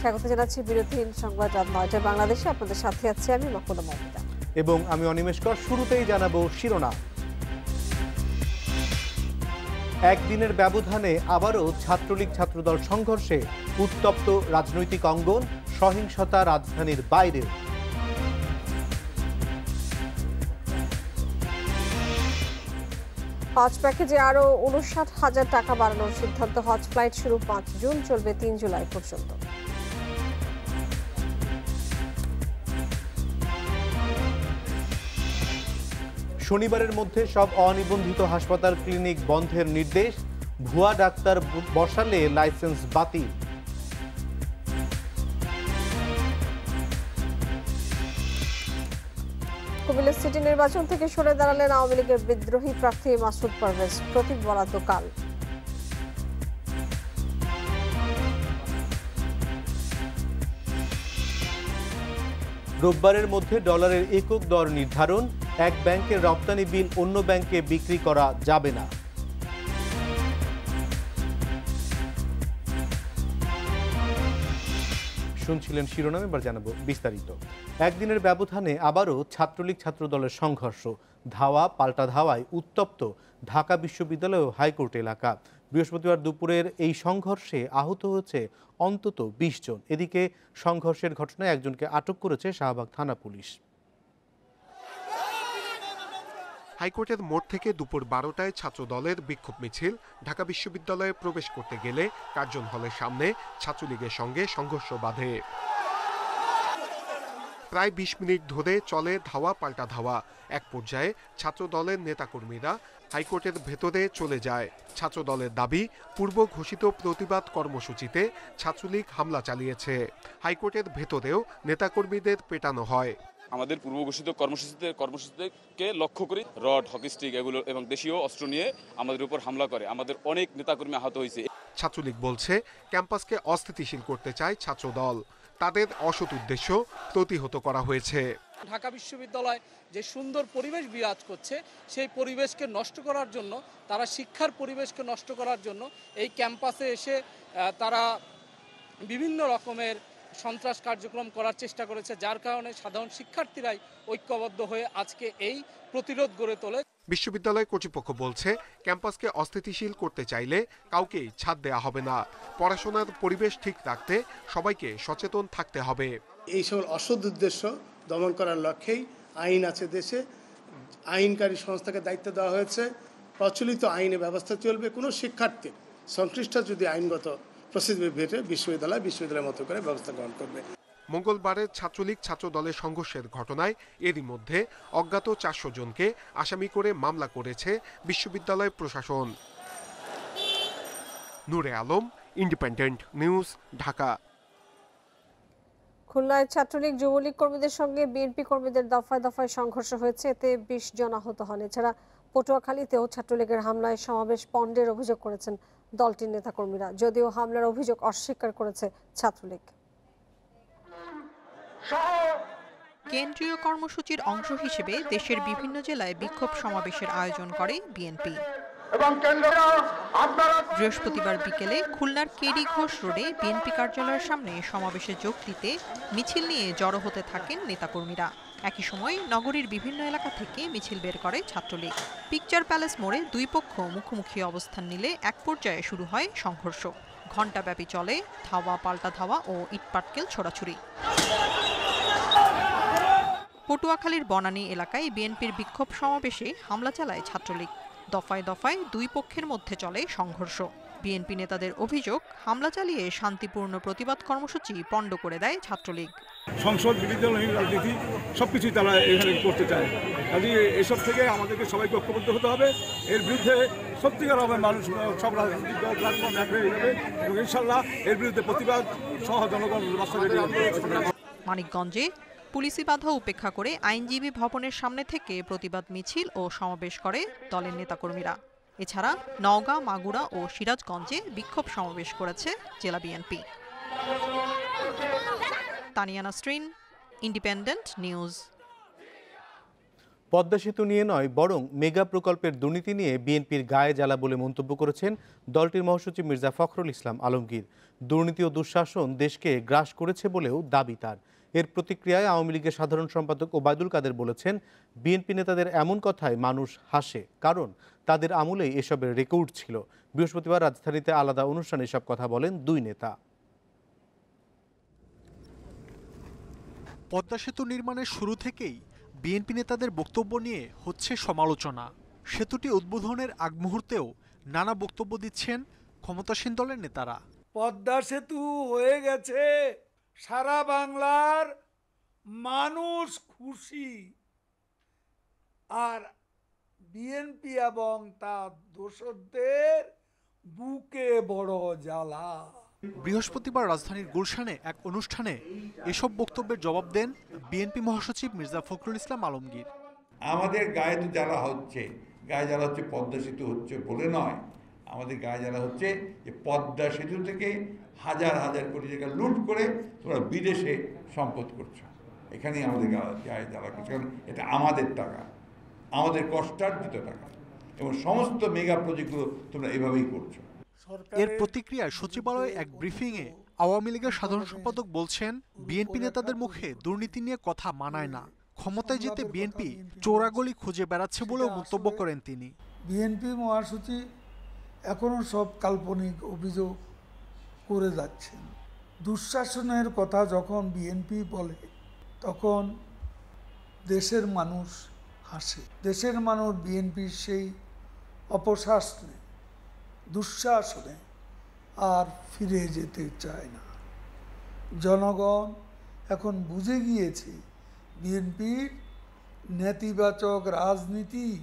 স্বাগত জানাচ্ছি বিরতিহীন সংবাদ রাত নয়টায় বাংলাদেশে। আপনাদের সাথে আছি আমি মকুলা মমিতা এবং আমি অনিমেষ কর শুরুতেই জানাব শিরোনাম। একদিনের ব্যবধানে আবারও ছাত্রলীগ ছাত্রদল সংঘর্ষে উত্তপ্ত রাজনৈতিক অঙ্গন সহিংসতা রাজধানীর বাইরে। হজ প্যাকেজে আরও উনষাট হাজার টাকা বাড়ানোর সিদ্ধান্ত হজ ফ্লাইট শুরু পাঁচ জুন চলবে তিন জুলাই পর্যন্ত। শনিবারের মধ্যে সব অনিবন্ধিত হাসপাতাল ক্লিনিক বন্ধের নির্দেশ ভুয়া ডাক্তার বসালে লাইসেন্স বাতিল। কুমিল্লা সিটি নির্বাচন থেকে সরে দাঁড়ালেন আওয়ামী লীগের বিদ্রোহী প্রার্থী মাসুদ পারভেজ। প্রতীক বরাদ্দ কাল। রোববারের মধ্যে ডলারের একক দর নির্ধারণ এক ব্যাংকের রপ্তানি বিল অন্য ব্যাংকে বিক্রি করা যাবে না। শুনছিলেন শিরোনাম, এবার জানাব বিস্তারিত। একদিনের ব্যবধানে আবারও ছাত্রলীগ ছাত্রদলের সংঘর্ষ। ধাওয়া, পাল্টা ধাওয়ায় উত্তপ্ত ঢাকা বিশ্ববিদ্যালয় ও হাইকোর্ট এলাকা। বৃহস্পতিবার দুপুরের এই সংঘর্ষে আহত হয়েছে অন্তত বিশ জন। এদিকে সংঘর্ষের ঘটনায় একজনকে আটক করেছে শাহবাগ থানা পুলিশ। হাইকোর্টের মোড় থেকে দুপুর বারোটায় ছাত্র দলের বিক্ষোভ মিছিল ঢাকা বিশ্ববিদ্যালয়ে প্রবেশ করতে গেলে কার্জন হলের সামনে ছাত্রলীগের সঙ্গে সংঘর্ষ বাধে। প্রায় বিশ মিনিট ধরে চলে ধাওয়া পাল্টা ধাওয়া। এক পর্যায়ে ছাত্র দলের নেতাকর্মীরা হাইকোর্টের ভেতরে চলে যায়। ছাত্র দলের দাবি, পূর্ব ঘোষিত প্রতিবাদ কর্মসূচিতে ছাত্রলীগ হামলা চালিয়েছে। হাইকোর্টের ভেতরেও নেতাকর্মীদের পেটানো হয়। আমাদের পূর্ব ঘোষিত কর্মসূচিতে কর্মসূচিকে লক্ষ্য করি রড হকি স্টিক এগুলো এবং দেশীয় অস্ত্র নিয়ে আমাদের উপর হামলা করে। আমাদের অনেক নেতাকর্মী আহত হয়েছে। ছাত্রলীগ বলছে ক্যাম্পাসকে অস্থিতিশীল করতে চায় ছাত্রদল। তাদের অসৎ উদ্দেশ্য প্রতিহত করা হয়েছে। ঢাকা বিশ্ববিদ্যালয় যে সুন্দর পরিবেশ বিরাজ করছে সেই পরিবেশকে নষ্ট করার জন্য তারা শিক্ষার পরিবেশকে নষ্ট করার জন্য এই ক্যাম্পাসে এসে তারা বিভিন্ন রকমের সন্ত্রাস কার্যক্রম করার চেষ্টা করেছে যার কারণে সাধারণ শিক্ষার্থীরাই ঐক্যবদ্ধ হয়ে আজকে এই প্রতিরোধ গড়ে তোলে। বিশ্ববিদ্যালয় কর্তৃপক্ষ বলছে ক্যাম্পাসকে অস্থিতিশীল করতে চাইলে কাউকেই ছাড় দেয়া হবে না। পড়াশোনার পরিবেশ ঠিক রাখতে সবাইকে সচেতন থাকতে হবে। এই সকল অসৎ উদ্দেশ্য দমন করার লক্ষ্যেই আইন আছে দেশে। আইনকারী সংস্থাকে দায়িত্ব দেওয়া হয়েছে। প্রচলিত আইনে ব্যবস্থা চলবে। কোনো শিক্ষার্থীর সংশ্লিষ্ট যদি আইনগত প্রসিদ্ধি বিশ্ববিদ্যালয় বিশ্ববিদ্যালয়ের মতো করে ব্যবস্থা গ্রহণ করবে। মঙ্গলবারের ছাত্রলীগ ছাত্র দলের সংঘর্ষের ঘটনায় এরই মধ্যে অজ্ঞাত চারশো জনকে আসামি করে মামলা করেছে বিশ্ববিদ্যালয় প্রশাসন। Nure Alam Independent News Dhaka. খুলনায় ছাত্রলীগ যুবলীগ কর্মীদের সঙ্গে বিএনপি কর্মীদের দফায় দফায় সংঘর্ষ হয়েছে এতে বিশ জন আহত হন। এছাড়া পটুয়াখালীতেও ছাত্রলীগের হামলায় সমাবেশ পণ্ডের অভিযোগ করেছেন দলটির নেতাকর্মীরা যদিও হামলার অভিযোগ অস্বীকার করেছে ছাত্রলীগ। কেন্দ্রীয় কর্মসূচির অংশ হিসেবে দেশের বিভিন্ন জেলায় বিক্ষোভ সমাবেশের আয়োজন করে বিএনপি। বৃহস্পতিবার বিকেলে খুলনার কেডি ঘোষ রোডে বিএনপি কার্যালয়ের সামনে সমাবেশে যোগ দিতে মিছিল নিয়ে জড়ো হতে থাকেন নেতাকর্মীরা। একই সময় নগরীর বিভিন্ন এলাকা থেকে মিছিল বের করে ছাত্রলীগ। পিকচার প্যালেস মোড়ে দুই পক্ষ মুখোমুখি অবস্থান নিলে এক পর্যায়ে শুরু হয় সংঘর্ষ। ঘণ্টাব্যাপী চলে ধাওয়া, পাল্টা ধাওয়া ও ইটপাটকেল ছোড়াছুরি পটুয়াখালীর বনানী এলাকায় বিএনপির বিক্ষোভ সমাবেশে হামলা চালায় ছাত্রলীগ। দফায় দফায় দুই পক্ষের মধ্যে চলে সংঘর্ষ। বিএনপি নেতাদের অভিযোগ হামলা চালিয়ে শান্তিপূর্ণ প্রতিবাদ কর্মসূচি পণ্ড করে দেয় ছাত্রলীগ। সংসদ বিরোধী রাজনীতি সব কিছুই তারা এখানে করতে চায়। কাজে এসব থেকে আমাদেরকে সবাইকে ঐক্যবদ্ধ হতে হবে। এর বিরুদ্ধে সত্যিকারভাবে মানুষ সব রাজনৈতিক দল প্ল্যাটফর্ম এক হয়ে যাবে এবং ইনশাল্লাহ এর বিরুদ্ধে প্রতিবাদ সহ জনগণ মানিকগঞ্জে পুলিশি বাধা উপেক্ষা করে আইনজীবী ভবনের সামনে থেকে প্রতিবাদ মিছিল ও সমাবেশ করে দলের নেতাকর্মীরা। এছাড়া নওগাঁ, মাগুরা ও সিরাজগঞ্জে বিক্ষোভ সমাবেশ করেছে জেলা BNP. Tania Nasrin independent news. Padma সেতু নিয়ে নয়, বরং মেগা প্রকল্পের দুর্নীতি নিয়ে বিএনপির গায়ে জ্বালা বলে মন্তব্য করেছেন দলটির মহাসচিব মির্জা ফখরুল ইসলাম আলমগীর। দুর্নীতি ও দুঃশাসন দেশকে গ্রাস করেছে বলেও দাবি তার। এর প্রতিক্রিয়ায় আওয়ামী লীগের সাধারণ সম্পাদক ওবায়দুল কাদের বলেছেন বিএনপি নেতাদের এমন কথায় মানুষ হাসে কারণ তাদের আমলেই এসবের রেকর্ড ছিল। বৃহস্পতিবার রাজধানীতে আলাদা অনুষ্ঠানে এসব কথা বলেন দুই নেতা। পদ্মা সেতু নির্মাণের শুরু থেকেই বিএনপি নেতাদের বক্তব্য নিয়ে হচ্ছে সমালোচনা। সেতুটি উদ্বোধনের আগ মুহূর্তেও নানা বক্তব্য দিচ্ছেন ক্ষমতাসীন দলের নেতারা। পদ্মা সেতু হয়ে গেছে। সারা বাংলার মানুষ খুশি। আর বিএনপি এবং তার দোসরদের বুকে বড় জ্বালা। বৃহস্পতিবার রাজধানীর গুলশানে এক অনুষ্ঠানে এসব বক্তব্যের জবাব দেন বিএনপি মহাসচিব মির্জা ফখরুল ইসলাম আলমগীর। আমাদের গায়ে তো জ্বালা হচ্ছে। গায়ে জ্বালা হচ্ছে পদ্মা সেতু হচ্ছে বলে নয়। আমাদের গায়ে জ্বালা হচ্ছে যে পদ্মা সেতু থেকে হাজার হাজার কোটি টাকা লুট করে তোমরা বিদেশে সম্পদ করছ। এখানেই আমাদের গায়ে জ্বালা করছে। কারণ এটা আমাদের টাকা আমাদের কষ্টার্জিত টাকা এবং সমস্ত মেগা প্রজেক্টগুলো তোমরা এভাবেই করছ। এর প্রতিক্রিয়ায় সচিবালয়ে এক ব্রিফিংয়ে আওয়ামী লীগের সাধারণ সম্পাদক বলছেন বিএনপি নেতাদের মুখে দুর্নীতি নিয়ে কথা মানায় না। ক্ষমতায় যেতে বিএনপি চোরাগলি খুঁজে বেড়াচ্ছে বলেও মন্তব্য করেন তিনি। বিএনপি মহাসচিব এখনও সব কাল্পনিক অভিযোগ করে যাচ্ছেন। দুঃশাসনের কথা যখন বিএনপি বলে, তখন দেশের মানুষ হাসে। দেশের মানুষ বিএনপির সেই অপশাসনে, দুঃশাসনে আর ফিরে যেতে চায় না। জনগণ এখন বুঝে গিয়েছে, বিএনপির নেতিবাচক রাজনীতি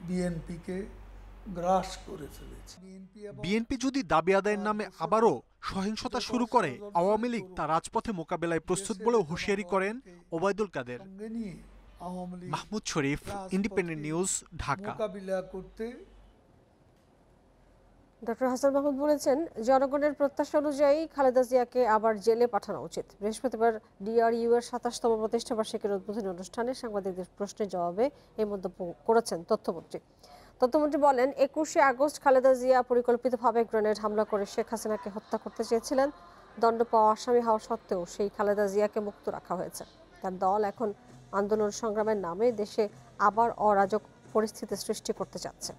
বিএনপিকে গ্রাস করে ফেলেছে। বিএনপি যদি দাবি আদায়ের নামে আবারও সহিংসতা শুরু করে আওয়ামী লীগ তা রাজপথে মোকাবেলায় প্রস্তুত বলেও হুঁশিয়ারি করেন ওবায়দুল কাদের। Mahmud Sharif independent news Dhaka. মোকাবিলা করতে ডক্টর হাসান মাহমুদ বলেছেন জনগণের প্রত্যাশা অনুযায়ী খালেদা জিয়াকে আবার জেলে পাঠানো উচিত। বৃহস্পতিবার ডিআরইউ এর সাতাশতম প্রতিষ্ঠা বার্ষিকীর উদ্বোধনী অনুষ্ঠানে সাংবাদিকদের প্রশ্নের জবাবে এই মন্তব্য করেছেন তথ্যমন্ত্রী। তথ্যমন্ত্রী বলেন, একুশে আগস্ট খালেদা জিয়া পরিকল্পিতভাবে গ্রেনেড হামলা করে শেখ হাসিনাকে হত্যা করতে চেয়েছিলেন। দণ্ড পাওয়া আসামি হওয়া সত্ত্বেও সেই খালেদা জিয়াকে মুক্ত রাখা হয়েছে। তার দল এখন আন্দোলন সংগ্রামের নামে দেশে আবার অরাজক পরিস্থিতি সৃষ্টি করতে চাচ্ছে।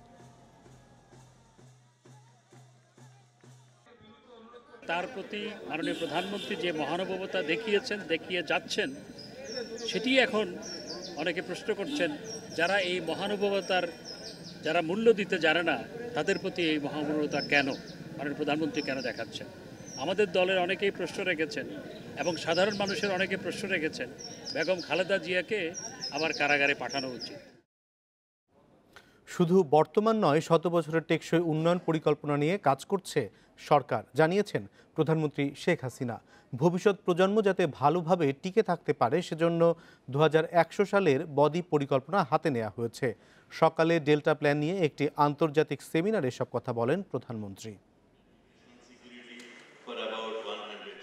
তার প্রতি মাননীয় প্রধানমন্ত্রী যে মহানুভবতা দেখিয়েছেন, দেখিয়ে যাচ্ছেন, সেটি এখন অনেকে প্রশ্ন করছেন, যারা এই মহানুভবতার যারা মূল্য দিতে জানে না, তাদের প্রতি এই মহানুভবতা কেন? মাননীয় প্রধানমন্ত্রী কেন দেখাচ্ছেন? আমাদের দলের অনেকেই প্রশ্ন রেখেছেন এবং সাধারণ মানুষের অনেকে প্রশ্ন রেখেছেন, বেগম খালেদা জিয়াকে আবার কারাগারে পাঠানো উচিত। শুধু বর্তমান নয়, শত বছরের টেকসই উন্নয়ন পরিকল্পনা নিয়ে কাজ করছে সরকার, জানিয়েছেন প্রধানমন্ত্রী শেখ হাসিনা। ভবিষ্যৎ প্রজন্ম যাতে ভালোভাবে টিকে থাকতে পারে, সেজন্য দু হাজার একশো সালের বদি পরিকল্পনা হাতে নেওয়া হয়েছে। সকালে ডেল্টা প্ল্যান নিয়ে একটি আন্তর্জাতিক সেমিনারে সব কথা বলেন প্রধানমন্ত্রী।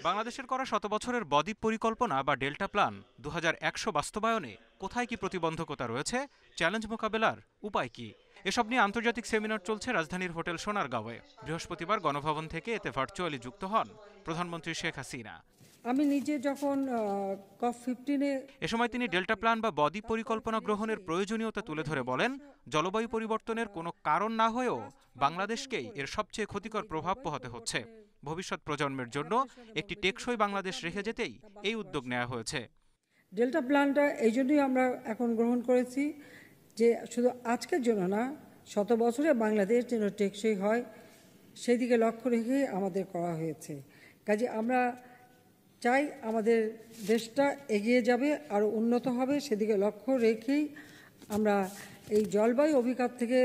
বাংলাদেশের করা শত বছরের বদ্বীপ পরিকল্পনা বা ডেল্টা প্ল্যান দু হাজার একশো বাস্তবায়নে কোথায় কি প্রতিবন্ধকতা রয়েছে চ্যালেঞ্জ মোকাবেলার উপায় কি? এসব নিয়ে আন্তর্জাতিক সেমিনার চলছে রাজধানীর হোটেল সোনারগাঁওয়ে। বৃহস্পতিবার গণভবন থেকে এতে ভার্চুয়ালি যুক্ত হন প্রধানমন্ত্রী শেখ হাসিনা। আমি নিজে যখন কপ ফিফটিনে এ সময় তিনি ডেল্টা প্ল্যান বা বদ্বীপ পরিকল্পনা গ্রহণের প্রয়োজনীয়তা তুলে ধরে বলেন জলবায়ু পরিবর্তনের কোনো কারণ না হয়েও বাংলাদেশকেই এর সবচেয়ে ক্ষতিকর প্রভাব পোহাতে হচ্ছে। ভবিষ্যৎ প্রজন্মের জন্য একটি টেকসই বাংলাদেশ রেখে যেতেই এই উদ্যোগ নেওয়া হয়েছে। ডেল্টা প্ল্যানটা এই জন্যই আমরা এখন গ্রহণ করেছি যে শুধু আজকের জন্য না শত বছরে বাংলাদেশ যেন টেকসই হয় সেই দিকে লক্ষ্য রেখে আমাদের করা হয়েছে। কাজে আমরা চাই আমাদের দেশটা এগিয়ে যাবে আর উন্নত হবে সেদিকে লক্ষ্য রেখেই আমরা এই জলবায়ু অভিঘাত থেকে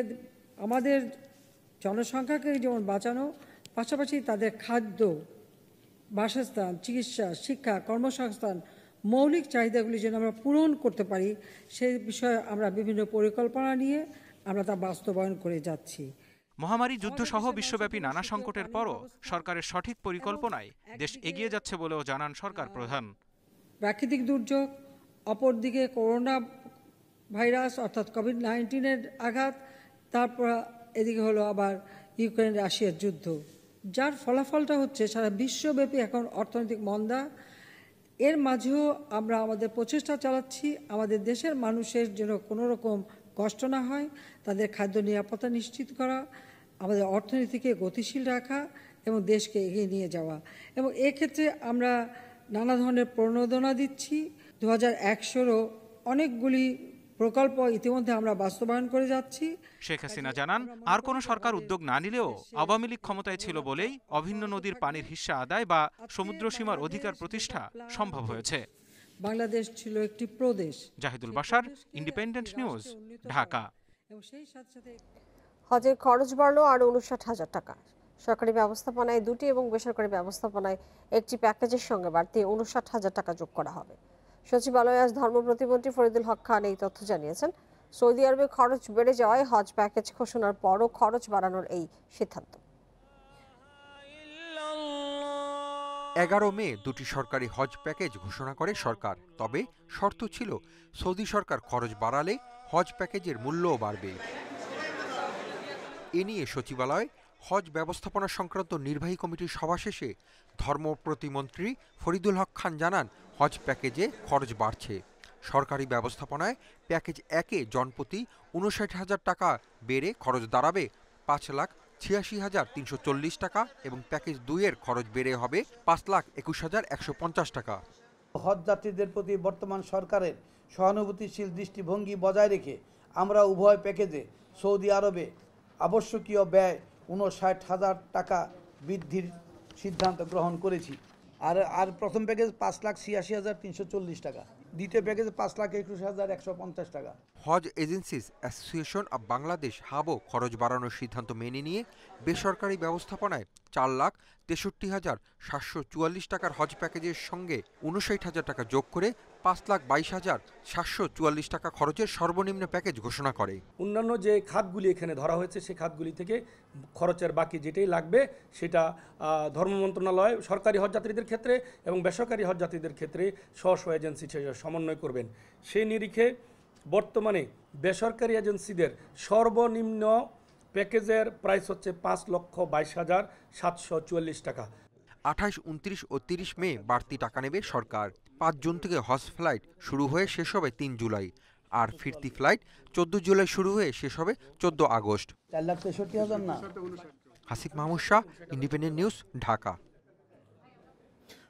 আমাদের জনসংখ্যাকে যেমন বাঁচানো পাশাপাশি তাদের খাদ্য বাসস্থান চিকিৎসা শিক্ষা কর্মসংস্থান মৌলিক চাহিদাগুলি যেন আমরা পূরণ করতে পারি সেই বিষয়ে আমরা বিভিন্ন পরিকল্পনা নিয়ে আমরা তা বাস্তবায়ন করে যাচ্ছি। মহামারী যুদ্ধসহ বিশ্বব্যাপী নানা সংকটের পরও সরকারের সঠিক পরিকল্পনায় দেশ এগিয়ে যাচ্ছে বলেও জানান সরকার প্রধান। প্রাকৃতিক দুর্যোগ অপরদিকে করোনা ভাইরাস অর্থাৎ কোভিড নাইন্টিনের আঘাত তারপর এদিকে হলো আবার ইউক্রেন রাশিয়ার যুদ্ধ। যার ফলাফলটা হচ্ছে সারা বিশ্বব্যাপী এখন অর্থনৈতিক মন্দা। এর মাঝেও আমরা আমাদের প্রচেষ্টা চালাচ্ছি, আমাদের দেশের মানুষের যেন কোনো রকম কষ্ট না হয়, তাদের খাদ্য নিরাপত্তা নিশ্চিত করা, আমাদের অর্থনীতিকে গতিশীল রাখা এবং দেশকে এগিয়ে নিয়ে যাওয়া। এবং এক্ষেত্রে আমরা নানা ধরনের প্রণোদনা দিচ্ছি। দু হাজার একশোরও অনেকগুলি প্রকল্প ইতিমধ্যে আমরা বাস্তবায়ন করে যাচ্ছি। শেখ হাসিনা জানান আর কোনো সরকার উদ্যোগ না নিলেও আওয়ামী লীগ ক্ষমতায় ছিল বলেই অভিন্ন নদীর পানির হিস্সা আদায় বা সমুদ্র সীমার অধিকার প্রতিষ্ঠা সম্ভব হয়েছে। বাংলাদেশ ছিল একটি প্রদেশ। জাহিদুল বাসার ইন্ডিপেন্ডেন্ট নিউজ ঢাকা। হজের খরচ বাড়লো আরও উনষাট হাজার টাকা। সরকারি ব্যবস্থাপনায় দুটি এবং বেসরকারি ব্যবস্থাপনায় একটি প্যাকেজের সঙ্গে বাড়তি উনষাট হাজার টাকা যোগ করা হবে। সচিবালয়ে আজ ধর্ম প্রতিমন্ত্রী ফরিদুল হক খান এই তথ্য জানিয়েছেন। সৌদি আরবে খরচ বেড়ে যাওয়ায় হজ প্যাকেজ ঘোষণার পরও খরচ বাড়ানোর এই সিদ্ধান্ত। এগারো মে দুটি সরকারি হজ প্যাকেজ ঘোষণা করে সরকার, তবে শর্ত ছিল সৌদি সরকার খরচ বাড়ালে হজ প্যাকেজের মূল্যও বাড়বে। এ নিয়ে সচিবালয় হজ ব্যবস্থাপনা সংক্রান্ত নির্বাহী কমিটির সভা শেষে ধর্ম প্রতিমন্ত্রী ফরিদুল হক খান জানান, হজ প্যাকেজে খরচ বাড়ছে। সরকারি ব্যবস্থাপনায় প্যাকেজ একে জনপ্রতি উনষাট হাজার টাকা বেড়ে খরচ দাঁড়াবে পাঁচ লাখ ছিয়াশি হাজার তিনশো চল্লিশ টাকা এবং প্যাকেজ দুইয়ের খরচ বেড়ে হবে পাঁচ লাখ একুশ হাজার একশো পঞ্চাশ টাকা। হজ যাত্রীদের প্রতি বর্তমান সরকারের সহানুভূতিশীল দৃষ্টিভঙ্গি বজায় রেখে আমরা উভয় প্যাকেজে সৌদি আরবে আবশ্যকীয় ব্যয় উনষাট হাজার টাকা বৃদ্ধির সিদ্ধান্ত গ্রহণ করেছি। আর আর প্রথম প্যাকেজ পাঁচ লাখ ছিয়াশি হাজার তিনশো চল্লিশ টাকা। দ্বিতীয় প্যাকেজ পাঁচ লাখ একুশ হাজার একশো পঞ্চাশ টাকা। হজ এজেন্সিস অ্যাসোসিয়েশন অব বাংলাদেশ হাবও খরচ বাড়ানোর সিদ্ধান্ত মেনে নিয়ে বেসরকারি ব্যবস্থাপনায় চার লাখ তেষট্টি হাজার সাতশো চুয়াল্লিশ টাকার হজ প্যাকেজের সঙ্গে উনষাট হাজার টাকা যোগ করে পাঁচ লাখ বাইশ হাজার সাতশো চুয়াল্লিশ টাকা খরচের সর্বনিম্ন প্যাকেজ ঘোষণা করে। অন্যান্য যে খাতগুলি এখানে ধরা হয়েছে সেই খাতগুলি থেকে খরচের বাকি যেটাই লাগবে সেটা ধর্ম মন্ত্রণালয় সরকারি হজযাত্রীদের ক্ষেত্রে এবং বেসরকারি হজযাত্রীদের ক্ষেত্রে স্ব স্ব এজেন্সি সমন্বয় করবেন। সেই নিরিখে বর্তমানে বেসরকারি এজেন্সিদের সর্বনিম্ন প্যাকেজের প্রাইস হচ্ছে পাঁচ লক্ষ বাইশ হাজার সাতশো চুয়াল্লিশ টাকা। আঠাশ উনত্রিশ ও তিরিশ মে বাড়তি টাকা নেবে সরকার। পাঁচ জুন থেকে হজ ফ্লাইট শুরু হয়ে শেষ হবে তিন জুলাই। আর ফিরতি ফ্লাইট চোদ্দ জুলাই শুরু হয়ে শেষ হবে চোদ্দ August. Hasif Mahmud Shah, independent news, Dhaka.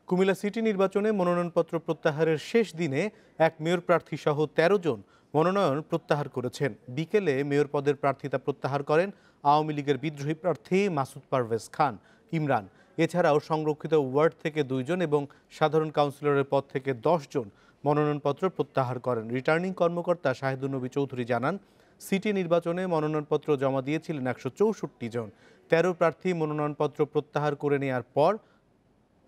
Comilla city নির্বাচনে মনোনয়নপত্র প্রত্যাহারের শেষ দিনে এক মেয়র প্রার্থী সহ তেরো জন মনোনয়ন প্রত্যাহার করেছেন। বিকেলে মেয়র পদের প্রার্থিতা প্রত্যাহার করেন আওয়ামী লীগের বিদ্রোহী প্রার্থী মাসুদ পারভেজ খান। ইমরান এছাড়াও সংরক্ষিত ওয়ার্ড থেকে দুইজন এবং সাধারণ কাউন্সিলরের পদ থেকে জন মনোনয়নপত্র প্রত্যাহার করেন। রিটার্নিং কর্মকর্তা শাহিদুল নবী চৌধুরী জানান, সিটি নির্বাচনে মনোনয়নপত্র জমা দিয়েছিলেন একশো চৌষট্টি জন। তেরো প্রার্থী মনোনয়নপত্র প্রত্যাহার করে নেওয়ার পর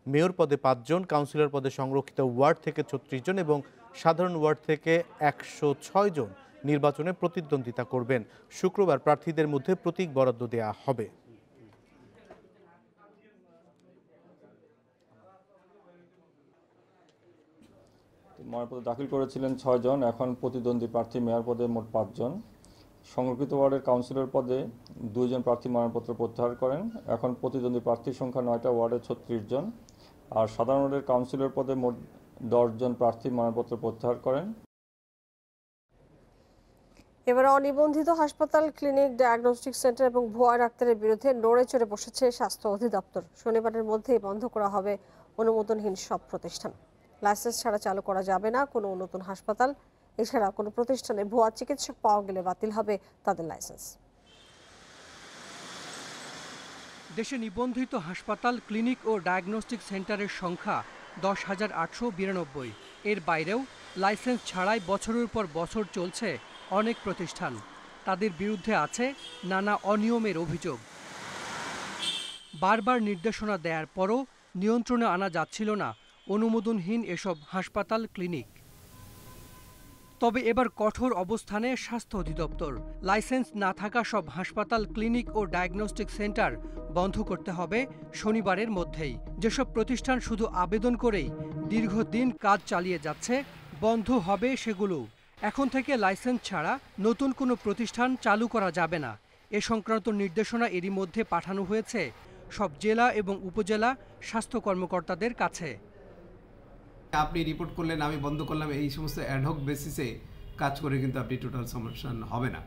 মেয়র পদে পাঁচজন, কাউন্সিলর পদে সংরক্ষিত ওয়ার্ড থেকে ছত্রিশ জন এবং সাধারণ ওয়ার্ড থেকে একশো ছয় জন নির্বাচনে প্রতিদ্বন্দ্বিতা করবেন। শুক্রবার প্রার্থীদের মধ্যে প্রতীক বরাদ্দ দেওয়া হবে। মেয়র দাখিল করেছিলেন ছয়জন এখন প্রতিদ্বন্দ্বী প্রার্থী মেয়র পদে মোট পাঁচজন সংরক্ষিত ওয়ার্ডের কাউন্সিলর পদে দুইজন প্রার্থী মনোনয়নপত্র প্রত্যাহার করেন। এখন প্রতিদ্বন্দ্বী প্রার্থীর সংখ্যা নয়টা, ওয়ার্ডে ছত্রিশ জন। আর সাধারণ ওয়ার্ডের কাউন্সিলর পদে মোট দশজন প্রার্থী মনোনয়নপত্র প্রত্যাহার করেন। এবার অনিবন্ধিত হাসপাতাল, ক্লিনিক, ডায়াগনস্টিক সেন্টার এবং ভুয়া ডাক্তারের বিরুদ্ধে নড়ে চড়ে বসেছে স্বাস্থ্য অধিদপ্তর। শনিবারের মধ্যেই বন্ধ করা হবে অনুমোদনহীন সব প্রতিষ্ঠান। লাইসেন্স ছাড়া চালু করা যাবে না, কোনো নতুন হাসপাতাল, এছাড়া কোনো প্রতিষ্ঠানে ভুয়া চিকিৎসক পাওয়া গেলে বাতিল হবে তাদের লাইসেন্স। দেশে নিবন্ধিত হাসপাতাল, ক্লিনিক ও ডায়াগনস্টিক সেন্টারের সংখ্যা দশ হাজার আটশো বিরানব্বই। এর বাইরেও লাইসেন্স ছাড়াই বছরের পর বছর চলছে অনেক প্রতিষ্ঠান। তাদের বিরুদ্ধে আছে নানা অনিয়মের অভিযোগ। বারবার নির্দেশনা দেওয়ার পরও নিয়ন্ত্রণে আনা যাচ্ছিল না অনুমোদনহীন এসব হাসপাতাল ক্লিনিক। তবে এবার কঠোর অবস্থানে স্বাস্থ্য অধিদপ্তর। লাইসেন্স না থাকা সব হাসপাতাল ক্লিনিক ও ডায়াগনস্টিক সেন্টার বন্ধ করতে হবে শনিবারের মধ্যেই। যেসব প্রতিষ্ঠান শুধু আবেদন করেই দীর্ঘদিন কাজ চালিয়ে যাচ্ছে, বন্ধ হবে সেগুলো। এখন থেকে লাইসেন্স ছাড়া নতুন কোনো প্রতিষ্ঠান চালু করা যাবে না। এ সংক্রান্ত নির্দেশনা এরই মধ্যে পাঠানো হয়েছে সব জেলা এবং উপজেলা স্বাস্থ্য কর্মকর্তাদের কাছে। আপনি রিপোর্ট করলেন, আমি বন্ধ করলাম, এই সমস্ত অ্যাডহক বেসিসে কাজ করে কিন্তু আপনি টোটাল সমাধান হবে না।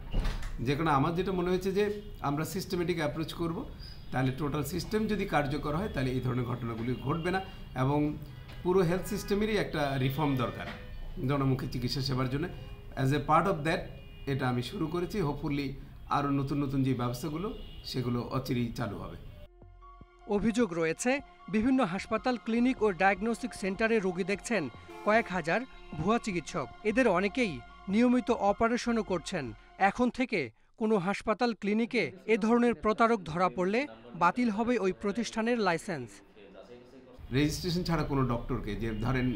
যে কোনো আমার যেটা মনে হয়েছে যে, আমরা সিস্টেমেটিক অ্যাপ্রোচ করব, তাহলে টোটাল সিস্টেম যদি কার্যকর হয়, তাহলে এই ধরনের ঘটনাগুলি ঘটবে না এবং পুরো হেলথ সিস্টেমেরই একটা রিফর্ম দরকার, জনমুখী চিকিৎসা সেবার জন্য। As a part of that এটা আমি শুরু করেছি। হোপফুলি আরও নতুন নতুন যে ব্যবস্থাগুলো, সেগুলো অচিরেই চালু হবে। অভিযোগ রয়েছে, বিভিন্ন হাসপাতাল, ক্লিনিক ও ডায়াগনস্টিক সেন্টারে রোগী দেখছেন কয়েক হাজার ভুয়া চিকিৎসক। এদের অনেকেই নিয়মিত অপারেশনও করছেন। এখন থেকে কোনো হাসপাতাল, ক্লিনিকে এ ধরনের প্রতারক ধরা পড়লে বাতিল হবে ওই প্রতিষ্ঠানের লাইসেন্স। রেজিস্ট্রেশন ছাড়া কোনো ডক্টরকে, যে ধরেন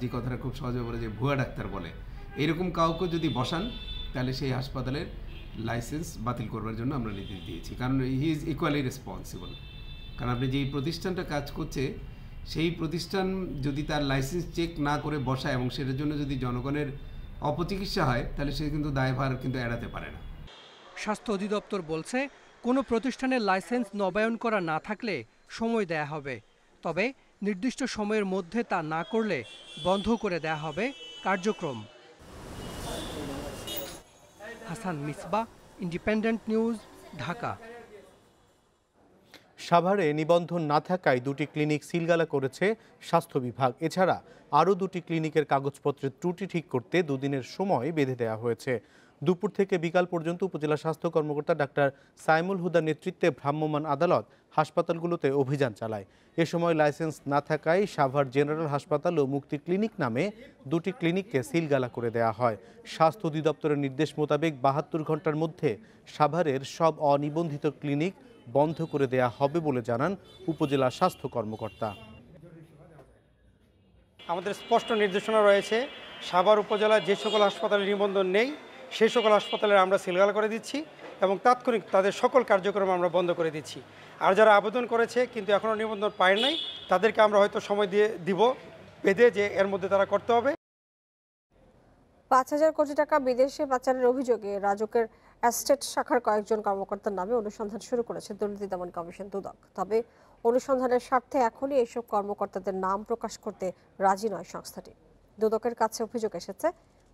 যে কথাটা খুব সহজে বলে, যে ভুয়া ডাক্তার বলে, এরকম কাউকে যদি বসান, তাহলে সেই হাসপাতালের লাইসেন্স বাতিল করবার জন্য আমরা নির্দেশ দিয়েছি। কারণ হি ইজ ইকুয়ালি রেসপন্সিবল কারণ আপনি যেই প্রতিষ্ঠানটা কাজ করছে, সেই প্রতিষ্ঠান যদি তার লাইসেন্স চেক না করে বসায় এবং সেটার জন্য যদি জনগণের অপচিকিৎসা হয়, তাহলে সে কিন্তু দায়ভার কিন্তু এড়াতে পারে না। স্বাস্থ্য অধিদপ্তর বলছে, কোনো প্রতিষ্ঠানের লাইসেন্স নবায়ন করা না থাকলে সময় দেয়া হবে। তবে নির্দিষ্ট সময়ের মধ্যে তা না করলে বন্ধ করে দেয়া হবে কার্যক্রম। Hasan Misba independent news Dhaka. সাভারে নিবন্ধন না থাকায় দুটি ক্লিনিক সিলগালা করেছে স্বাস্থ্য বিভাগ। এছাড়া আরও দুটি ক্লিনিকের কাগজপত্রের ত্রুটি ঠিক করতে দুদিনের সময় বেঁধে দেওয়া হয়েছে। দুপুর থেকে বিকাল পর্যন্ত উপজেলা স্বাস্থ্য কর্মকর্তা ডাক্তার সাইমুল হুদার নেতৃত্বে ভ্রাম্যমাণ আদালত হাসপাতালগুলোতে অভিযান চালায়। এ সময় লাইসেন্স না থাকায় সাভার জেনারেল হাসপাতাল ও মুক্তি ক্লিনিক নামে দুটি ক্লিনিককে সিলগালা করে দেওয়া হয়। স্বাস্থ্য অধিদপ্তরের নির্দেশ মোতাবেক বাহাত্তর ঘণ্টার মধ্যে সাভারের সব অনিবন্ধিত ক্লিনিক বন্ধ করে দেয়া হবে বলে জানান উপজেলা স্বাস্থ্য কর্মকর্তা। আমাদের স্পষ্ট নির্দেশনা রয়েছে সাভার উপজেলার যে সকল হাসপাতালে নিবন্ধন নেই সেই সকল হাসপাতালে আমরা সিলগাল করে দিচ্ছি এবং তাৎক্ষণিক তাদের সকল কার্যক্রম আমরা বন্ধ করে দিচ্ছি। আর যারা আবেদন করেছে কিন্তু এখনও নিবন্ধন পায় নাই তাদেরকে আমরা হয়তো সময় দিয়ে দিব বেঁধে যে এর মধ্যে তারা করতে হবে। পাঁচ হাজার কোটি টাকা বিদেশে পাচারের অভিযোগে রাজকের অ্যাস্টেট শাখার কয়েকজন কর্মকর্তার নামে অনুসন্ধান শুরু করেছে দুর্নীতি দমন কমিশন দুদক। তবে অনুসন্ধানের স্বার্থে এখনই এইসব কর্মকর্তাদের নাম প্রকাশ করতে রাজি নয় সংস্থাটি। দুদকের কাছে অভিযোগ এসেছে,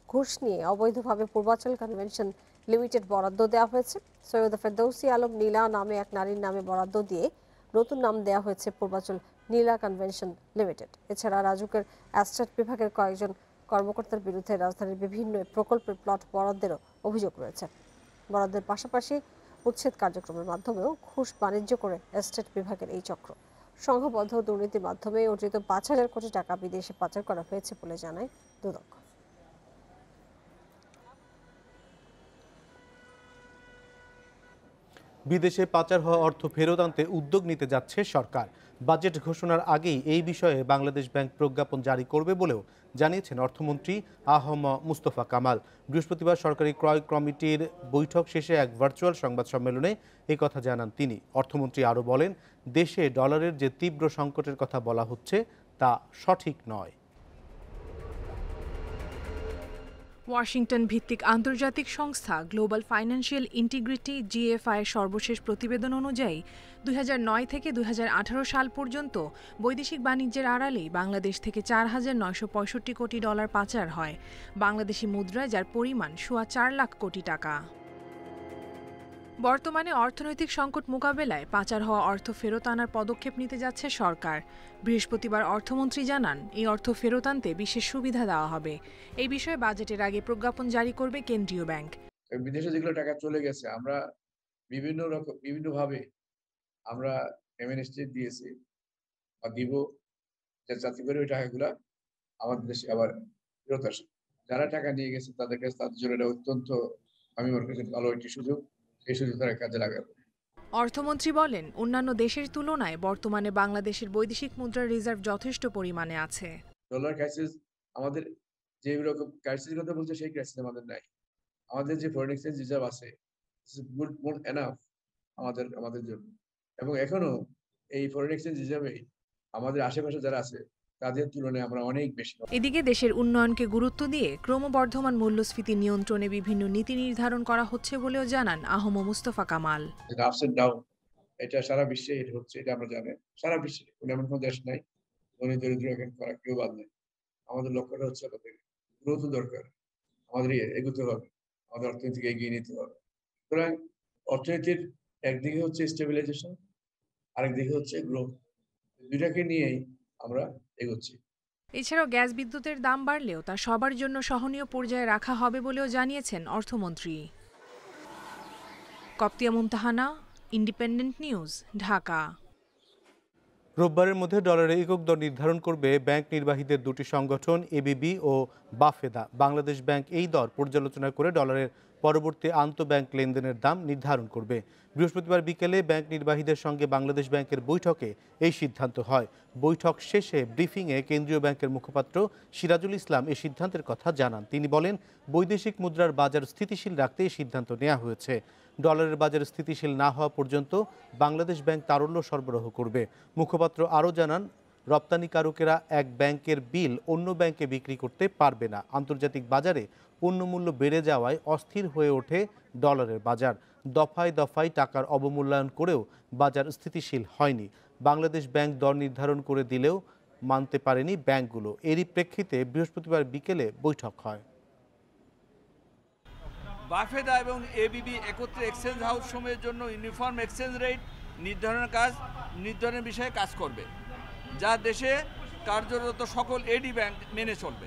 ঘুষ নিয়ে অবৈধভাবে পূর্বাচল কনভেনশন লিমিটেড বরাদ্দ দেওয়া হয়েছে। সৈয়দ ফেরদৌসি আলম নীলা নামে এক নারীর নামে বরাদ্দ দিয়ে নতুন নাম দেওয়া হয়েছে পূর্বাচল নীলা কনভেনশন লিমিটেড। এছাড়া রাজুকের অ্যাস্টেট বিভাগের কয়েকজন কর্মকর্তার বিরুদ্ধে রাজধানীর বিভিন্ন প্রকল্পের প্লট বরাদ্দেরও অভিযোগ রয়েছে। বরাদ্দের পাশাপাশি উচ্ছেদ কার্যক্রমের মাধ্যমেও ঘুষ বাণিজ্য করে এস্টেট বিভাগের এই চক্র। সংঘবদ্ধ দুর্নীতির মাধ্যমে অর্জিত পাঁচ হাজার কোটি টাকা বিদেশে পাচার করা হয়েছে বলে জানায় দুদক। বিদেশে পাচার হওয়া অর্থ ফেরত আনতে উদ্যোগ নিতে যাচ্ছে সরকার। বাজেট ঘোষণার আগেই এই বিষয়ে বাংলাদেশ ব্যাংক প্রজ্ঞাপন জারি করবে বলেও জানিয়েছেন অর্থমন্ত্রী আহম মুস্তফা কামাল। বৃহস্পতিবার সরকারি ক্রয় কমিটির বৈঠক শেষে এক ভার্চুয়াল সংবাদ সম্মেলনে এই কথা জানান তিনি। অর্থমন্ত্রী আরও বলেন, দেশে ডলারের যে তীব্র সংকটের কথা বলা হচ্ছে তা সঠিক নয়। ওয়াশিংটন ভিত্তিক আন্তর্জাতিক সংস্থা গ্লোবাল ফাইন্যান্সিয়াল ইন্টিগ্রিটি জিএফআই এর সর্বশেষ প্রতিবেদন অনুযায়ী দুই হাজার নয় থেকে দু হাজার আঠারো সাল পর্যন্ত বৈদেশিক বাণিজ্যের আড়ালেই বাংলাদেশ থেকে চার হাজার নয়শো পঁয়ষট্টি কোটি ডলার পাচার হয়। বাংলাদেশি মুদ্রায় যার পরিমাণ সোয়া চার লাখ কোটি টাকা। বর্তমানে অর্থনৈতিক সংকট মোকাবেলায় পাচার হওয়া অর্থ ফেরত আনার পদক্ষেপ নিতে যাচ্ছে সরকার। বৃহস্পতিবার অর্থমন্ত্রী জানান, এই অর্থ ফেরত আনতে বিশেষ সুবিধা দেওয়া হবে। এই বিষয়ে বাজেটের আগে প্রজ্ঞাপন জারি করবে কেন্দ্রীয় ব্যাংক। বিদেশে যেগুলো টাকা চলে গেছে, আমরা বিভিন্ন রকম বিভিন্নভাবে আমরা এমএনএসটি দিয়েছি বা দিব যাতে করে ওই টাকাগুলা আমাদের দেশে আবার ফেরত আসে। যারা টাকা নিয়ে গেছে, তাদের কাছে তাদের জন্য এটা অত্যন্ত, আমি মনে করি, ভালো একটি সুযোগ। এই সুযোগ তারা কাজে লাগাবে। অর্থমন্ত্রী বলেন অন্যান্য দেশের তুলনায় বর্তমানে বাংলাদেশের বৈদেশিক মুদ্রার রিজার্ভ যথেষ্ট পরিমাণে আছে। ডলার ক্রাইসিস আমাদের যে রকম ক্রাইসিস কথা বলছে সেই ক্রাইসিস আমাদের নাই। আমাদের যে ফরেন এক্সচেঞ্জ রিজার্ভ আছে গুড মোর এনাফ আমাদের আমাদের জন্য। এবং এখনও এই ফরেন এক্সচেঞ্জ রিজার্ভে আমাদের আশেপাশে যারা আছে তাদের তুলনায় আমরা অনেক বেশি এদিকে দেশের উন্নয়নকে গুরুত্ব দিয়ে ক্রমবর্ধমান মূল্যস্ফীতি নিয়ন্ত্রণে বিভিন্ন নীতি নির্ধারণ করা হচ্ছে বলেও জানান আহম Mustafa Kamal. Ups and down এটা সারা বিশ্বে এটা হচ্ছে এটা আমরা জানি। সারা বিশ্বে কোনো এমন কোনো দেশ নাই ধনী দরিদ্র এখানে করা কেউ বাদ নেই। আমাদের লক্ষ্যটা হচ্ছে আমাদের গ্রোথ দরকার আমাদের এগোতে হবে আমাদের অর্থনীতিকে এগিয়ে নিতে হবে। সুতরাং অর্থনীতির একদিকে হচ্ছে স্টেবিলাইজেশন আরেকদিকে হচ্ছে গ্রোথ দুইটাকে নিয়েই আমরা এগোচ্ছি। এছাড়াও গ্যাস বিদ্যুতের দাম বাড়লেও তা সবার জন্য সহনীয় পর্যায়ে রাখা হবে বলেও জানিয়েছেন অর্থমন্ত্রী। কপ্তিয়া মুমতাহানা ইন্ডিপেন্ডেন্ট নিউজ ঢাকা। রোববারের মধ্যে ডলারের একক দর নির্ধারণ করবে ব্যাংক নির্বাহীদের দুটি সংগঠন এবিবি ও বাফেদা। বাংলাদেশ ব্যাংক এই দর পর্যালোচনা করে ডলারের পরবর্তী আন্তঃব্যাংক লেনদেনের দাম নির্ধারণ করবে। বৃহস্পতিবার বিকেলে ব্যাংক নির্বাহীদের সঙ্গে বাংলাদেশ ব্যাংকের বৈঠকে এই সিদ্ধান্ত হয়। বৈঠক শেষে ব্রিফিংয়ে কেন্দ্রীয় ব্যাংকের মুখপাত্র সিরাজুল ইসলাম এই সিদ্ধান্তের কথা জানান। তিনি বলেন, বৈদেশিক মুদ্রার বাজার স্থিতিশীল রাখতে এই সিদ্ধান্ত নেওয়া হয়েছে। ডলারের বাজার স্থিতিশীল না হওয়া পর্যন্ত বাংলাদেশ ব্যাংক তারল্য সরবরাহ করবে। মুখপাত্র আরও জানান, রপ্তানিকারকেরা এক ব্যাংকের বিল অন্য ব্যাংকে বিক্রি করতে পারবে না। আন্তর্জাতিক বাজারে পণ্যমূল্য বেড়ে যাওয়ায় অস্থির হয়ে ওঠে ডলারের বাজার। দফায় দফায় টাকার অবমূল্যায়ন করেও বাজার স্থিতিশীল হয়নি। বাংলাদেশ ব্যাংক দর নির্ধারণ করে দিলেও মানতে পারেনি ব্যাংকগুলো। এরই প্রেক্ষিতে বৃহস্পতিবার বিকেলে বৈঠক হয়। বাফেদা এবং এবিবি একত্রে এক্সচেঞ্জ হাউস সমূহের জন্য ইউনিফর্ম এক্সচেঞ্জ রেট নির্ধারণের কাজ, নির্ধারণের বিষয়ে কাজ করবে, যা দেশে কার্যরত সকল এডি ব্যাংক মেনে চলবে।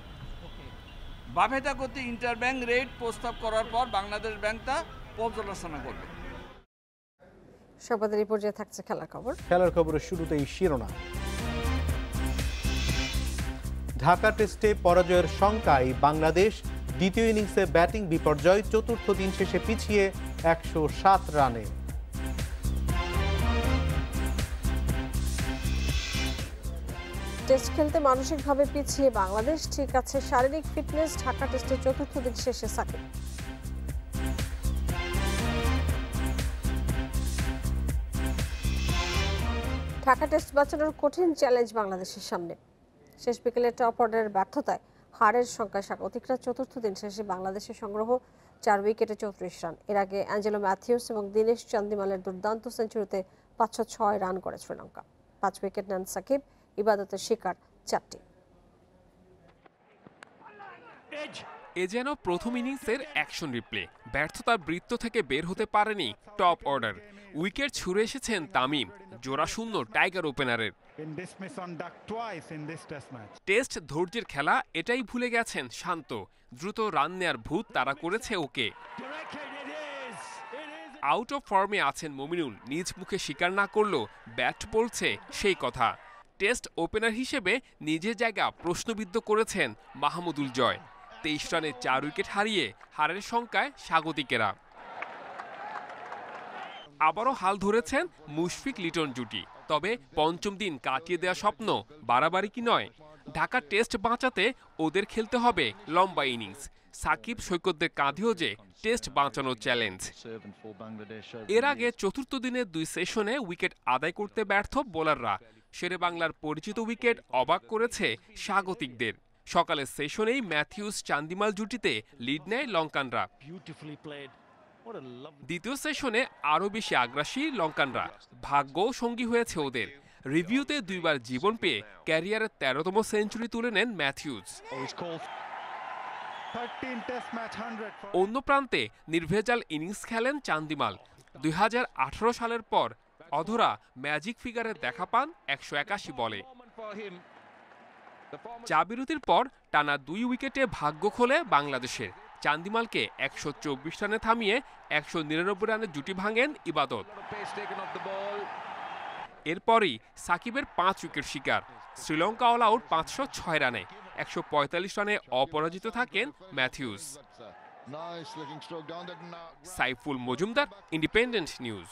বাফেদা কর্তৃক ইন্টারব্যাংক রেট প্রস্তাব করার পর বাংলাদেশ ব্যাংক তা পর্যালোচনা করবে। সংবাদের এই পর্যায়ে থাকছে খেলার খবর। খেলার খবরের শুরুতেই শিরোনাম। ঢাকা টেস্টে পরাজয়ের শঙ্কায় বাংলাদেশ দ্বিতীয় ইনিংসে ব্যাটিং বিপর্যয় চতুর্থ দিন শেষে পিছিয়ে একশো সাত রানে। টেস্ট খেলতে মানসিকভাবে পিছিয়ে বাংলাদেশ। ঠিক আছে, শারীরিক ফিটনেস, ঢাকা টেস্টের চতুর্থ দিন শেষে সাকিব। ঢাকা টেস্ট বাঁচানোর কঠিন চ্যালেঞ্জ বাংলাদেশের সামনে। শেষ বিকেলে টপ অর্ডারের ব্যর্থতায় হারের সংখ্যায় স্বাগতিকরা চতুর্থ দিন শেষে বাংলাদেশের সংগ্রহ চার উইকেটে চৌত্রিশ রান। এর আগে অ্যাঞ্জেলো ম্যাথিউস এবং দীনেশ চান্দিমালের দুর্দান্ত সেঞ্চুরিতে পাঁচশো ছয় রান করে শ্রীলঙ্কা। পাঁচ উইকেট নেন সাকিব। ইবাদতের শিকার চারটি। এ যেন প্রথম ইনিংসের অ্যাকশন রিপ্লে। ব্যর্থতার বৃত্ত থেকে বের হতে পারেনি টপ অর্ডার। উইকেট ছুড়ে এসেছেন তামিম জোড়া শূন্য টাইগার ওপেনারের। টেস্ট ধৈর্যের খেলা এটাই ভুলে গেছেন শান্ত। দ্রুত রান নেয়ার ভূত তারা করেছে ওকে। আউট অফ ফর্মে আছেন মমিনুল নিজ মুখে স্বীকার না করলেও ব্যাট বলছে সেই কথা। টেস্ট ওপেনার হিসেবে নিজের জায়গা প্রশ্নবিদ্ধ করেছেন মাহমুদুল জয়। তেইশ রানে চার উইকেট হারিয়ে হারের সংখ্যায় স্বাগতিকেরা। আবারও হাল ধরেছেন মুশফিক লিটন জুটি। তবে পঞ্চম দিন কাটিয়ে দেওয়া স্বপ্ন বাড়াবাড়ি কি নয়। ঢাকা টেস্ট বাঁচাতে ওদের খেলতে হবে লম্বা ইনিংস। সাকিব সৈকতদের কাঁধেও যে টেস্ট বাঁচানোর চ্যালেঞ্জ। এর আগে চতুর্থ দিনের দুই সেশনে উইকেট আদায় করতে ব্যর্থ বোলাররা। শেরে বাংলার পরিচিত উইকেট অবাক করেছে স্বাগতিকদের। সকালের সেশনেই ম্যাথিউস চান্দিমাল জুটিতে লিড নেয় লঙ্কানরা। দ্বিতীয় সেশনে আরও বেশি আগ্রাসী লঙ্কানরা। ভাগ্যও সঙ্গী হয়েছে ওদের। রিভিউতে দুইবার জীবন পেয়ে ক্যারিয়ারের তেরোতম সেঞ্চুরি তুলে নেন ম্যাথিউস। অন্য প্রান্তে নির্ভেজাল ইনিংস খেলেন চান্দিমাল। দুই হাজার আঠারো সালের পর অধরা ম্যাজিক ফিগারে দেখা পান একশো একাশি বলে। চা বিরতির পর টানা দুই উইকেটে ভাগ্য খোলে বাংলাদেশের। চান্দিমালকে একশো চব্বিশ রানে থামিয়ে একশো নিরানব্বই রানের জুটি ভাঙেন ইবাদত। এরপরই সাকিবের পাঁচ উইকেট শিকার, শ্রীলঙ্কা অল আউট পাঁচশো ছয় রানে, একশো পঁয়তাল্লিশ রানে অপরাজিত থাকেন Matthews. Saiful Majumder, independent news.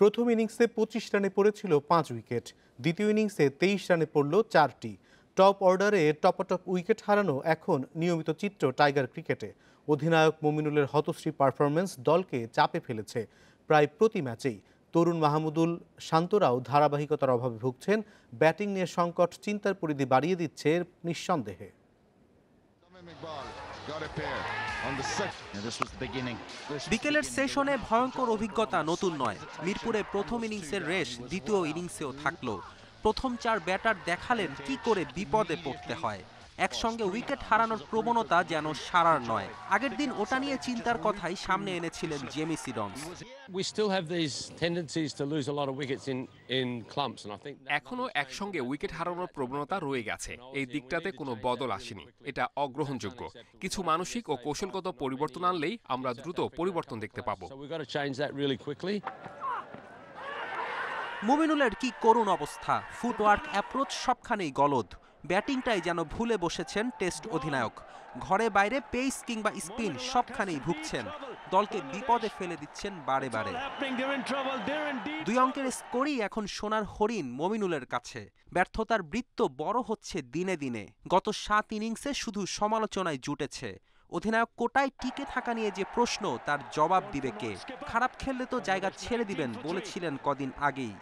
প্রথম ইনিংসে পঁচিশ রানে পড়েছিল পাঁচ উইকেট। দ্বিতীয় ইনিংসে তেইশ রানে পড়ল চারটি। টপ অর্ডারে টপাটপ উইকেট হারানো এখন নিয়মিত চিত্র টাইগার ক্রিকেটে। অধিনায়ক মমিনুলের হতশ্রী পারফরমেন্স দলকে চাপে ফেলেছে প্রায় প্রতি ম্যাচেই। তরুণ মাহমুদুল শান্তরাও ধারাবাহিকতার অভাবে ভুগছেন। ব্যাটিং নিয়ে সংকট, চিন্তার পরিধি বাড়িয়ে দিচ্ছে নিঃসন্দেহে। বিকেলের সেশনে ভয়ঙ্কর অভিজ্ঞতা নতুন নয়। মিরপুরে প্রথম ইনিংসের রেশ দ্বিতীয় ইনিংসেও থাকল। প্রথম চার ব্যাটার দেখালেন কি করে বিপদে পড়তে হয়। একসঙ্গে উইকেট হারানোর প্রবণতা যেন সারার নয়। আগের দিন ওটা নিয়ে চিন্তার কথাই সামনে এনেছিলেন জেমি think এখনও একসঙ্গে উইকেট হারানোর প্রবণতা রয়ে গেছে। এই দিকটাতে কোনো বদল আসেনি। এটা অগ্রহণযোগ্য। কিছু মানসিক ও কৌশলগত পরিবর্তন আনলেই আমরা দ্রুত পরিবর্তন দেখতে পাবো. মুমিনুলের কি করুণ অবস্থা? ফুটওয়ার্ক অ্যাপ্রোচ সবখানেই গলদ। ব্যাটিংটাই যেন ভুলে বসেছেন টেস্ট অধিনায়ক। ঘরে বাইরে পেস কিংবা স্পিন সবখানেই ভুগছেন। দলকে বিপদে ফেলে দিচ্ছেন বারে বারে। দুই অঙ্কের স্কোরই এখন সোনার হরিণ মমিনুলের কাছে। ব্যর্থতার বৃত্ত বড় হচ্ছে দিনে দিনে। গত সাত ইনিংসে শুধু সমালোচনায় জুটেছে। অধিনায়ক কোটায় টিকে থাকা নিয়ে যে প্রশ্ন, তার জবাব দিবে কে? খারাপ খেললে তো জায়গা ছেড়ে দিবেন বলেছিলেন কদিন আগেই।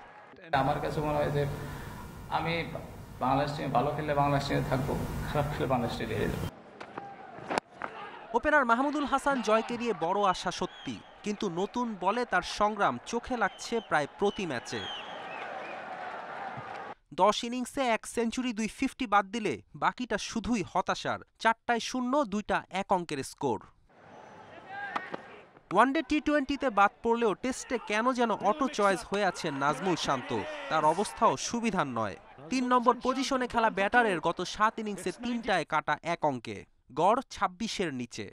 আমার কাছে মনে হয় যে আমি বাংলাদেশ টিমে ভালো খেললে বাংলাদেশ টিমে থাকব, খারাপ খেলে বাংলাদেশ টিমে হেরে ওপেনার মাহমুদুল হাসান জয়কে নিয়ে বড় আশা সত্যি, কিন্তু নতুন বলে তার সংগ্রাম চোখে লাগছে প্রায় প্রতি ম্যাচে। দশ ইনিংসে এক সেঞ্চুরি, দুই ফিফটি বাদ দিলে বাকিটা শুধুই হতাশার। চারটায় শূন্য, দুইটা এক অঙ্কের স্কোর। ওয়ানডে টি টোয়েন্টিতে বাদ পড়লেও টেস্টে কেন যেন অটো চয়েস হয়ে আছেন নাজমুল শান্ত। তার অবস্থাও সুবিধার নয়। তিন নম্বর পজিশনে খেলা ব্যাটারের গত সাত ইনিংসে তিনটায় কাটা এক অঙ্কে। গড় ছাব্বিশের নিচে।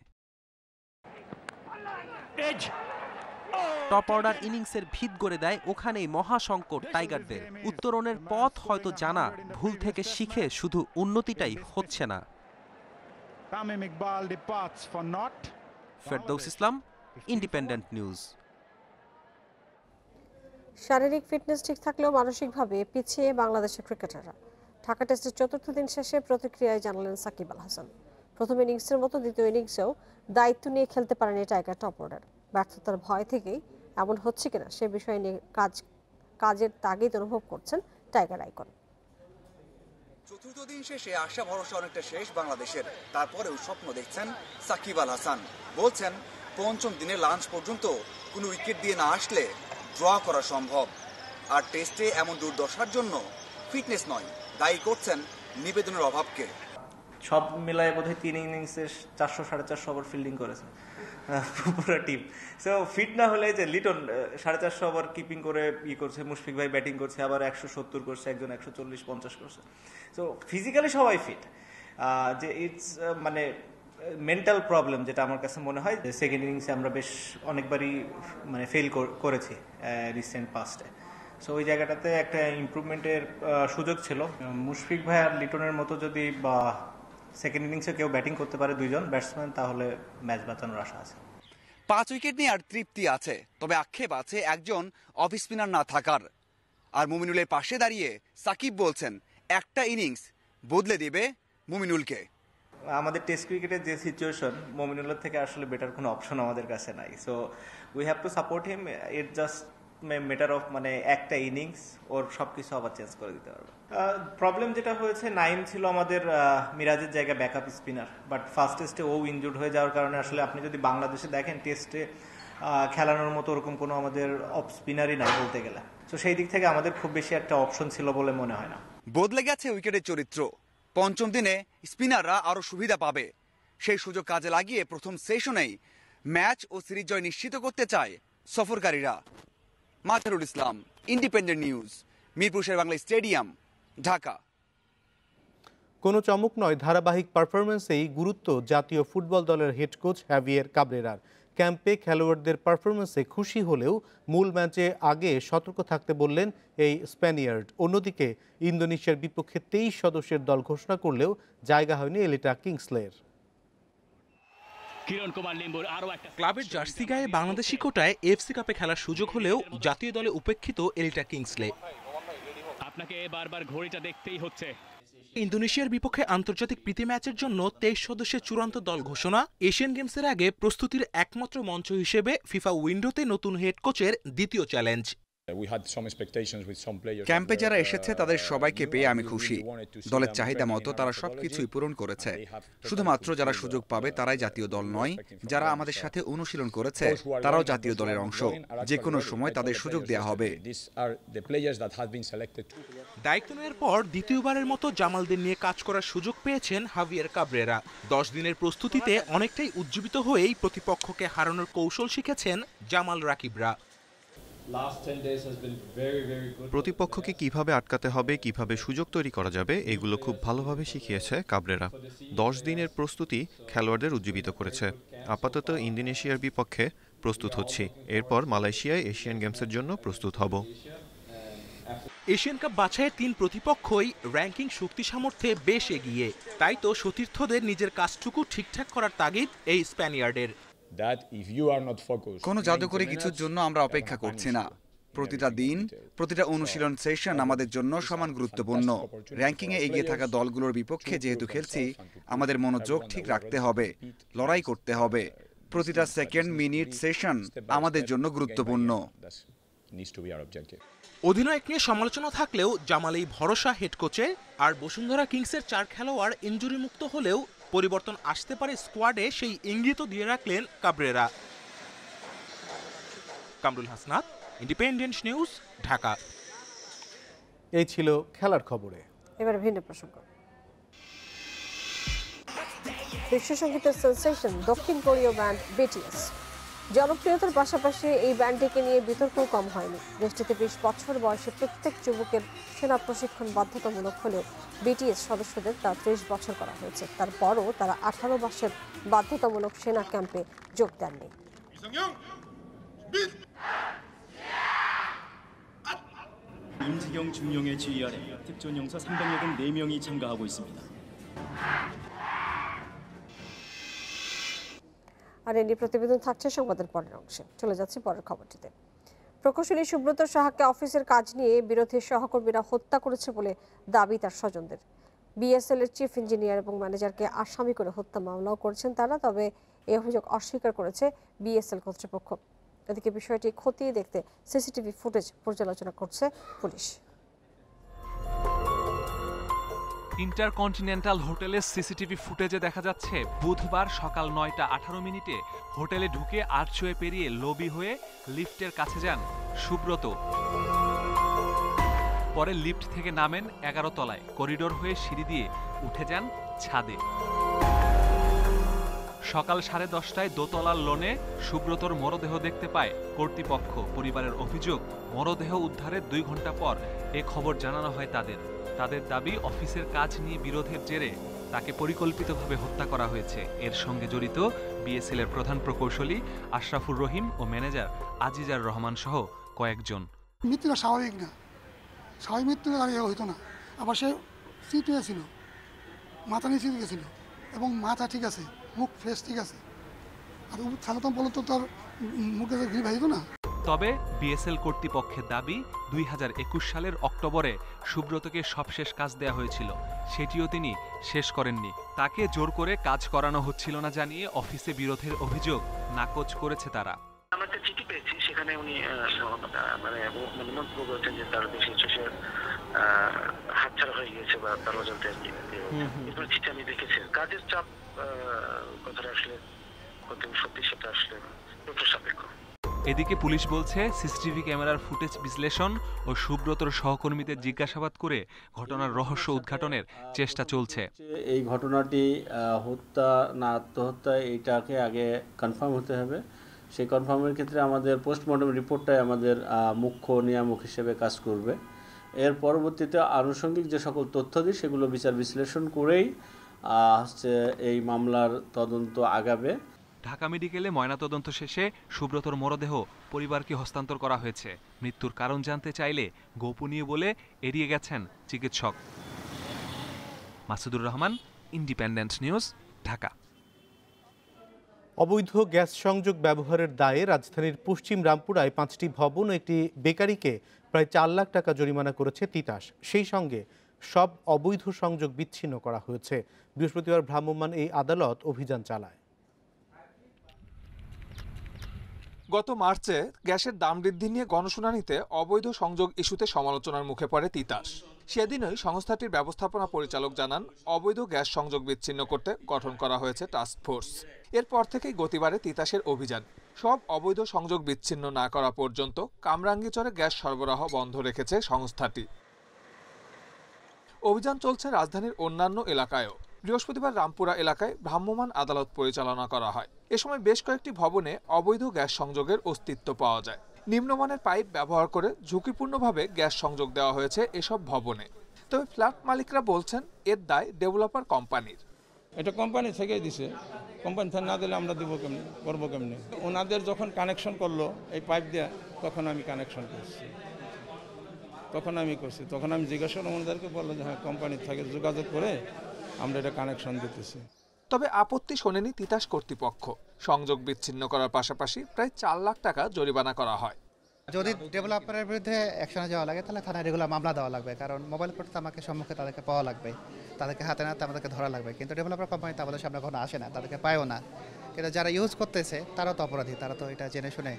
টপ অর্ডার ইনিংসের ভিত গড়ে দেয় ওখানেই মহাসংকট টাইগারদের। উত্তরণের পথ হয়তো জানা ভুল থেকে শিখে শুধু উন্নতিটাই হচ্ছে না। ফেরদৌস ইসলাম ইন্ডিপেন্ডেন্ট নিউজ শারীরিক ফিটনেস ঠিক থাকলেও মানসিকভাবে পিছিয়ে বাংলাদেশের ক্রিকেটাররা। ঢাকা টেস্টের চতুর্থ দিন শেষে প্রতিক্রিয়ায় জানালেন সাকিব আল হাসান। প্রথম ইনিংসের মতো দ্বিতীয় ইনিংসেও দায়িত্ব নিয়ে খেলতে পারেনি টাইগার টপ অর্ডার। ব্যর্থতার ভয় থেকেই এমন হচ্ছে কিনা সে বিষয় নিয়ে কাজ, কাজের তাগিদ অনুভব করছেন টাইগার আইকন। চতুর্থ দিন শেষে আশা ভরসা অনেকটা শেষ বাংলাদেশের। তারপরেও স্বপ্ন দেখছেন সাকিব আল হাসান। বলছেন, পঞ্চম দিনে লাঞ্চ পর্যন্ত কোনো উইকেট দিয়ে না আসলে ড্র করা সম্ভব। আর টেস্টে এমন দুর্দশার জন্য ফিটনেস নয়, দায়ী করছেন নিবেদনের অভাবকে। সব মিলায় বোধহয় তিন ইনিংসে চারশো, সাড়ে চারশো ওভার ফিল্ডিং করেছে। পুরো টিম সো ফিট না হলে যে লিটন সাড়ে চারশো ওভার কিপিং করে ই করছে, মুশফিক ভাই ব্যাটিং করছে, আবার একশো সত্তর করছে, একজন একশো চল্লিশ, পঞ্চাশ করছে। সো ফিজিক্যালি সবাই ফিট যে ইটস মানে মেন্টাল প্রবলেম যেটা আমার কাছে মনে হয়, যে সেকেন্ড ইনিংসে আমরা বেশ অনেকবারই মানে ফেল করেছি রিসেন্ট পাস্টে সো ওই জায়গাটাতে একটা ইম্প্রুভমেন্টের সুযোগ ছিল। মুশফিক ভাই আর লিটনের মতো যদি বা সেকেন্ড ইনিংসে কেউ ব্যাটিং করতে পারে দুইজন ব্যাটসম্যান তাহলে ম্যাচ বাঁচানোর আশা আছে। পাঁচ উইকেট নিয়ে আর তৃপ্তি আছে, তবে আক্ষেপ আছে একজন অফ স্পিনার না থাকার। আর মুমিনুলের পাশে দাঁড়িয়ে সাকিব বলছেন, একটা ইনিংস বদলে দিবে মুমিনুলকে। আমাদের টেস্ট ক্রিকেটের যে সিচুয়েশন মমিনুলের থেকে আসলে বেটার কোনো অপশন আমাদের কাছে নাই। So we have to support him it just matter of মানে একটা ইনিংস ওর সব কিছু আবার চেঞ্জ করে দিতে পারবে প্রবলেম যেটা হয়েছে নাইম ছিল আমাদের মিরাজের জায়গায় ব্যাকআপ স্পিনার বাট ফার্স্ট টেস্টে ও ইনজুর্ড হয়ে যাওয়ার কারণে আসলে আপনি যদি বাংলাদেশে দেখেন টেস্টে খেলানোর মতো ওরকম কোনো আমাদের অফ স্পিনারই নাই বলতে গেলে। তো সেই দিক থেকে আমাদের খুব বেশি একটা অপশন ছিল বলে মনে হয় না। বদলে গেছে উইকেটের চরিত্র। পঞ্চম দিনে স্পিনাররা আরও সুবিধা পাবে। সেই সুযোগ কাজে লাগিয়ে প্রথম সেশনেই ম্যাচ ও সিরিজ জয় নিশ্চিত করতে চায় সফরকারীরা। Matharul Islam, independent news, Mirpur Bangla stadium, Dhaka. কোনো চমক নয়, ধারাবাহিক পারফরমেন্সেই গুরুত্ব জাতীয় ফুটবল দলের হেড কোচ হ্যাভিয়ের কাবরেরার। ক্যাম্পে খেলোয়াড়দের পারফরমেন্সে খুশি হলেও মূল ম্যাচে আগে সতর্ক থাকতে বললেন এই স্প্যানিয়ার্ড। অন্যদিকে ইন্দোনেশিয়ার বিপক্ষে তেইশ সদস্যের দল ঘোষণা করলেও জায়গা হয়নি এলিটা কিংসলের। ক্লাবের জার্সি গায়ে বাংলাদেশি কোটায় এফসি কাপে খেলার সুযোগ হলেও জাতীয় দলে উপেক্ষিত এলিটা কিংসলে। আপনাকে বারবার ঘড়িটা দেখতেই হচ্ছে। ইন্দোনেশিয়ার বিপক্ষে আন্তর্জাতিক প্রীতি ম্যাচের জন্য তেইশ সদস্যের চূড়ান্ত দল ঘোষণা। এশিয়ান গেমসের আগে প্রস্তুতির একমাত্র মঞ্চ হিসেবে ফিফা উইন্ডোতে নতুন হেড কোচের দ্বিতীয় চ্যালেঞ্জ। ক্যাম্পে যারা এসেছে তাদের সবাইকে পেয়ে আমি খুশি। দলের চাহিদা মতো তারা সবকিছুই পূরণ করেছে। শুধুমাত্র যারা সুযোগ পাবে তারাই জাতীয় দল নয়। যারা আমাদের সাথে অনুশীলন করেছে তারাও জাতীয় দলের অংশ। যে কোনো সময় তাদের সুযোগ দেওয়া হবে। দায়িত্ব নেওয়ার পর দ্বিতীয়বারের মতো জামালদের নিয়ে কাজ করার সুযোগ পেয়েছেন হাভিয়ার কাবরেরা। দশ দিনের প্রস্তুতিতে অনেকটাই উজ্জীবিত হয়েই প্রতিপক্ষকে হারানোর কৌশল শিখেছেন জামাল রাকিবরা। প্রতিপক্ষকে কীভাবে আটকাতে হবে কীভাবে সুযোগ তৈরি করা যাবে এগুলো খুব ভালোভাবে শিখিয়েছে কাবরেরা। দশ দিনের প্রস্তুতি খেলোয়াড়দের উজ্জীবিত করেছে। আপাতত ইন্দোনেশিয়ার বিপক্ষে প্রস্তুত হচ্ছি। এরপর মালয়েশিয়ায় এশিয়ান গেমসের জন্য প্রস্তুত হব। এশিয়ান কাপ বাছাইয়ের তিন প্রতিপক্ষই র্যাঙ্কিং শক্তি সামর্থ্যে বেশ এগিয়ে। তাই তো সতীর্থদের নিজের কাজটুকু ঠিকঠাক করার তাগিদ এই স্প্যানিয়ার্ডের। কোনো জাদুকরী কিছুর জন্য আমরা অপেক্ষা করছি না। প্রতিটা দিন প্রতিটা অনুশীলন সেশন আমাদের জন্য সমান গুরুত্বপূর্ণ। র্যাঙ্কিংয়ে এগিয়ে থাকা দলগুলোর বিপক্ষে যেহেতু খেলছি আমাদের মনোযোগ ঠিক রাখতে হবে লড়াই করতে হবে। প্রতিটা সেকেন্ড মিনিট সেশন আমাদের জন্য গুরুত্বপূর্ণ। অধিনায়ক নিয়ে সমালোচনা থাকলেও জামাল এই ভরসা হেড কোচে আর বসুন্ধরা কিংসের চার খেলোয়াড় ইঞ্জুরি মুক্ত হলেও পরিবর্তন আসতে পারে স্কোয়াডে সেই ইঙ্গিতও দিয়ে রাখলেন Cabrera. Kamrul Hasnat independent news Dhaka. এই ছিল খেলার খবরে। এবার ভিন্ন প্রসঙ্গ। বিশ্ব সঙ্গীতের সেন্সেশন দক্ষিণ কোরীয় ব্যান্ড বিটিএস জনপ্রিয়তার পাশাপাশি এই ব্যান্ডটিকে নিয়ে বিতর্কও কম হয়নি দেশটিতে বিশ বছর বয়সে প্রত্যেক যুবকের সেনা প্রশিক্ষণ বাধ্যতামূলক হলেও বিটিএস সদস্যদের তা ত্রিশ বছর করা হয়েছে তারপরও তারা আঠারো মাসের বাধ্যতামূলক সেনা ক্যাম্পে যোগ দেননি 임지경 중령의 지휘 아래 특전 용사 300여 등 4명이 참가하고 있습니다. আর এনি প্রতিবেদন থাকছে সংবাদের পরের অংশে। চলে যাচ্ছে পরের খবরটিতে। প্রকৌশলী সুব্রত সাহাকে অফিসের কাজ নিয়ে বিরোধী সহকর্মীরা হত্যা করেছে বলে দাবি তার স্বজনদের। বিএসএল এর চিফ ইঞ্জিনিয়ার এবং ম্যানেজারকে আসামি করে হত্যা মামলাও করেছেন তারা, তবে এই অভিযোগ অস্বীকার করেছে বিএসএল কর্তৃপক্ষ। এদিকে বিষয়টি খতিয়ে দেখতে সিসিটিভি ফুটেজ পর্যালোচনা করছে পুলিশ। ইন্টারকন্টিনেন্টাল হোটেলের সিসিটিভি ফুটেজে দেখা যাচ্ছে, বুধবার সকাল নয়টা আঠারো মিনিটে হোটেলে ঢুকে আর্চওয়ে পেরিয়ে লবি হয়ে লিফটের কাছে যান সুব্রত। পরে লিফট থেকে নামেন এগারো তলায়, করিডোর হয়ে সিঁড়ি দিয়ে উঠে যান ছাদে। সকাল সাড়ে দশটায় দোতলার লোনে সুব্রতর মরদেহ দেখতে পায় কর্তৃপক্ষ। পরিবারের অভিযোগ, মরদেহ উদ্ধারের দুই ঘণ্টা পর এ খবর জানানো হয় তাদের। তাদের দাবি অফিসের কাজ নিয়ে বিরোধের জেরে তাকে পরিকল্পিতভাবে হত্যা করা হয়েছে। এর সঙ্গে জড়িত বিএসএল এর প্রধান প্রকৌশলী আশরাফুর রহিম ও ম্যানেজার আজিজার রহমান সহ কয়েকজন। মৃত্যুটা স্বাভাবিক না। স্বাভাবিক মৃত্যু আর এ হইতো না। আবার সে সিট হয়েছিল মাথা নিচে গেছিল এবং মাথা ঠিক আছে। মুখ ফ্রেশ ঠিক আছে। আর স্বাগতম বলো তো তার মুখে ঘি ভাইতো না। তবে বিএসএল কর্তৃপক্ষের দাবি দুই সালের অক্টোবরে সুব্রতকে সবশেষ কাজ দেয়া হয়েছিল। সেটিও তিনি শেষ করেননি। তাকে জোর করে কাজ করানো হচ্ছিল না জানিয়ে অফিসে বিরোধের অভিযোগ নাকচ করেছে তারা। আমরা একটা চিঠি পেয়েছি সেখানে উনি মানে মানে মন্তব্য করেছেন যে তার বেশি শেষের হাতছাড়া হয়ে গিয়েছে বা তার অজান্তে আর কি এগুলো চিঠি আমি দেখেছি। কাজের চাপ কথাটা আসলে কত সত্যি সেটা আসলে সাপেক্ষ। এদিকে পুলিশ বলছে, সিসিটিভি ক্যামেরার ফুটেজ বিশ্লেষণ ও সুব্রতর সহকর্মীদের জিজ্ঞাসাবাদ করে ঘটনার রহস্য উদ্ঘাটনের চেষ্টা চলছে। এই ঘটনাটি হত্যা না আত্মহত্যা এইটাকে আগে কনফার্ম হতে হবে। সেই কনফার্মের ক্ষেত্রে আমাদের পোস্টমর্টম রিপোর্টটাই আমাদের মুখ্য নিয়ামক হিসেবে কাজ করবে। এর পরবর্তীতে আনুষঙ্গিক যে সকল তথ্য দিই, সেগুলো বিচার বিশ্লেষণ করেই হচ্ছে এই মামলার তদন্ত আগাবে। ঢাকা মেডিকেলে ময়নাতদন্ত শেষে সুব্রতর মরদেহ পরিবারকে হস্তান্তর করা হয়েছে। মৃত্যুর কারণ জানতে চাইলে গোপনীয় বলে এড়িয়ে গেছেন চিকিৎসক। Masudur Rahman independent news Dhaka. অবৈধ গ্যাস সংযোগ ব্যবহারের দায়ে রাজধানীর পশ্চিম রামপুরায় পাঁচটি ভবন ও একটি বেকারিকে প্রায় চার লাখ টাকা জরিমানা করেছে তিতাস। সেই সঙ্গে সব অবৈধ সংযোগ বিচ্ছিন্ন করা হয়েছে। বৃহস্পতিবার ভ্রাম্যমাণ এই আদালত অভিযান চালায়। গত মার্চে গ্যাসের দাম বৃদ্ধি নিয়ে গণশুনানিতে অবৈধ সংযোগ ইস্যুতে সমালোচনার মুখে পড়ে তিতাস। সেদিনই সংস্থাটির ব্যবস্থাপনা পরিচালক জানান, অবৈধ গ্যাস সংযোগ বিচ্ছিন্ন করতে গঠন করা হয়েছে টাস্ক ফোর্স এরপর থেকেই গতিবাড়ে তিতাসের অভিযান। সব অবৈধ সংযোগ বিচ্ছিন্ন না করা পর্যন্ত কামরাঙ্গীচরে গ্যাস সরবরাহ বন্ধ রেখেছে সংস্থাটি। অভিযান চলছে রাজধানীর অন্যান্য এলাকায়ও। বৃহস্পতিবার রামপুরা এলাকায় ভ্রাম্যমাণ আদালত পরিচালনা করা হয়। এ সময় বেশ কয়েকটি ভবনে অবৈধ গ্যাস সংযোগের অস্তিত্ব পাওয়া যায়। নিম্নমানের পাইপ ব্যবহার করে ঝুঁকিপূর্ণভাবে গ্যাস সংযোগ দেওয়া হয়েছে এসব ভবনে। তবে ফ্ল্যাট মালিকরা বলছেন, এর দায় ডেভেলপার কোম্পানির। এটা কোম্পানি থেকেই দিছে। কোম্পানি থেকে না দিলে আমরা দিব কেমনি, করব কেমনি? ওনাদের যখন কানেকশন করল, এই পাইপ দিয়ে তখন আমি কানেকশন করছি। তখন আমি করছি। তখন আমি জিজ্ঞাসা করলাম, ওনাদেরকে বলল যে হ্যাঁ কোম্পানির থেকে যোগাযোগ করে আমরা এটা কানেকশন দিতেছি। তবে আপত্তি শোনেনি তিতাস কর্তৃপক্ষ। সংযোগ বিচ্ছিন্ন করার পাশাপাশি প্রায় চার লাখ টাকা জরিমানা করা হয়। যদি ডেভেলপারের বিরুদ্ধে অ্যাকশনে যাওয়া লাগে তাহলে থানায় রেগুলার মামলা দেওয়া লাগবে। কারণ মোবাইল কোর্ট তো আমাকে সম্মুখে তাদেরকে পাওয়া লাগবে। তাদেরকে হাতে নাতে আমাদেরকে ধরা লাগবে। কিন্তু ডেভেলপার কোম্পানি তো আমাদের সামনে কখনো আসে না তাদেরকে পায়ও না। কিন্তু যারা ইউজ করতেছে তারা তো অপরাধী। তারা তো এটা জেনে শুনে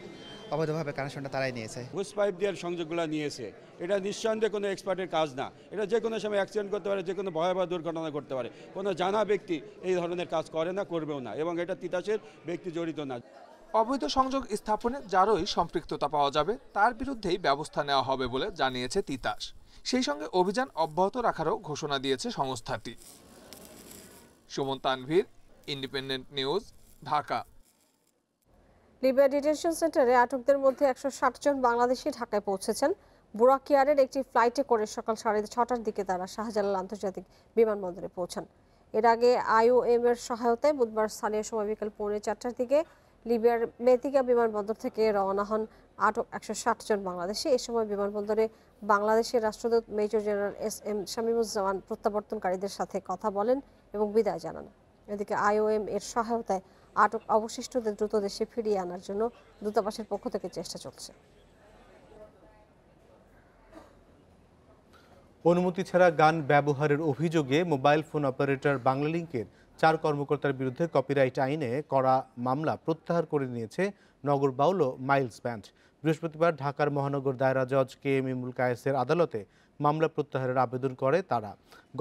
অবৈধভাবে কানেকশনটা তারাই নিয়েছে। হুস পাইপ দিয়ে সংযোগগুলো নিয়েছে। এটা নিঃসন্দেহে কোনো এক্সপার্টের কাজ না। এটা যে কোনো সময় অ্যাক্সিডেন্ট করতে পারে যে কোনো ভয়াবহ দুর্ঘটনা করতে পারে। কোনো জানা ব্যক্তি এই ধরনের কাজ করে না করবেও না এবং এটা তিতাসের ব্যক্তি জড়িত না। অবৈধ সংযোগ স্থাপনে যারই সম্পৃক্ততা পাওয়া যাবে তার বিরুদ্ধেই ব্যবস্থা নেওয়া হবে বলে জানিয়েছে তিতাস। সেই সঙ্গে অভিযান অব্যাহত রাখারও ঘোষণা দিয়েছে সংস্থাটি। Suman Tanvir independent news Dhaka. Libya detention সেন্টারে আটকদের মধ্যে একশো ষাট জন বাংলাদেশি ঢাকায় পৌঁছেছেন। বুরাকিয়ারের একটি ফ্লাইটে করে সকাল সাড়ে ছটার দিকে তারা শাহজালাল আন্তর্জাতিক বিমানবন্দরে পৌঁছান। এর আগে আইওএম এর সহায়তায় বুধবার স্থানীয় সময় বিকেল পৌনে চারটার দিকে লিবিয়ার মেতিকা বিমানবন্দর থেকে রওনা হন আটক একশো ষাট জন বাংলাদেশি। এ সময় বিমানবন্দরে বাংলাদেশের রাষ্ট্রদূত major general S M Shamimuzzaman প্রত্যাবর্তনকারীদের সাথে কথা বলেন এবং বিদায় জানান। এদিকে আইওএম এর সহায়তায় আটক অবশিষ্টদের দ্রুত দেশে ফিরিয়ে আনার জন্য দূতাবাসের পক্ষ থেকে চেষ্টা চলছে। অনুমতি ছাড়া গান ব্যবহারের অভিযোগে মোবাইল ফোন অপারেটর বাংলালিংকের চার কর্মকর্তার বিরুদ্ধে কপিরাইট আইনে করা মামলা প্রত্যাহার করে নিয়েছে নগর বাউল ও মাইলস ব্যান্ড। বৃহস্পতিবার ঢাকার মহানগর দায়রা জজ কে এম ইমুল কায়েসের আদালতে মামলা প্রত্যাহারের আবেদন করে তারা।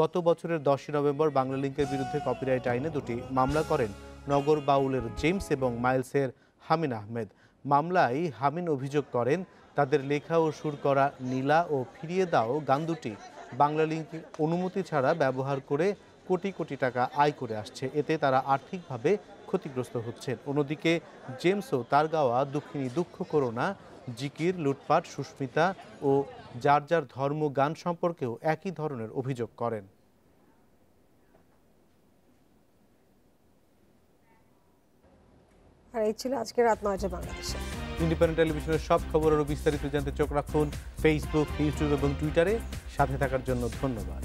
গত বছরের দশই নভেম্বর বাংলালিংকের বিরুদ্ধে কপিরাইট আইনে দুটি মামলা করেন নগর বাউলের জেমস এবং মাইলসের হামিন আহমেদ। মামলায় হামিন অভিযোগ করেন, তাদের লেখা ও সুর করা নীলা ও ফিরিয়ে দাও গান দুটি। বাংলা লিঙ্কে অনুমতি ছাড়া ব্যবহার করে কোটি কোটি টাকা আয় করে আসছে। এতে তারা আর্থিকভাবে ক্ষতিগ্রস্ত হচ্ছেন। অন্যদিকে জেমসও তার গাওয়া দুঃখিনী দুঃখ করোনা জিকির, লুটপাট, সুস্মিতা ও যার যার ধর্ম গান সম্পর্কেও একই ধরনের অভিযোগ করেন। আর এই ছিল আজকে রাত নয়টা বাংলাদেশে। ইন্ডিপেন্ডেন্ট টেলিভিশনের সব খবর আরও বিস্তারিত জানতে চোখ রাখুন ফেসবুক ইউটিউব এবং টুইটারে সাথে থাকার জন্য ধন্যবাদ।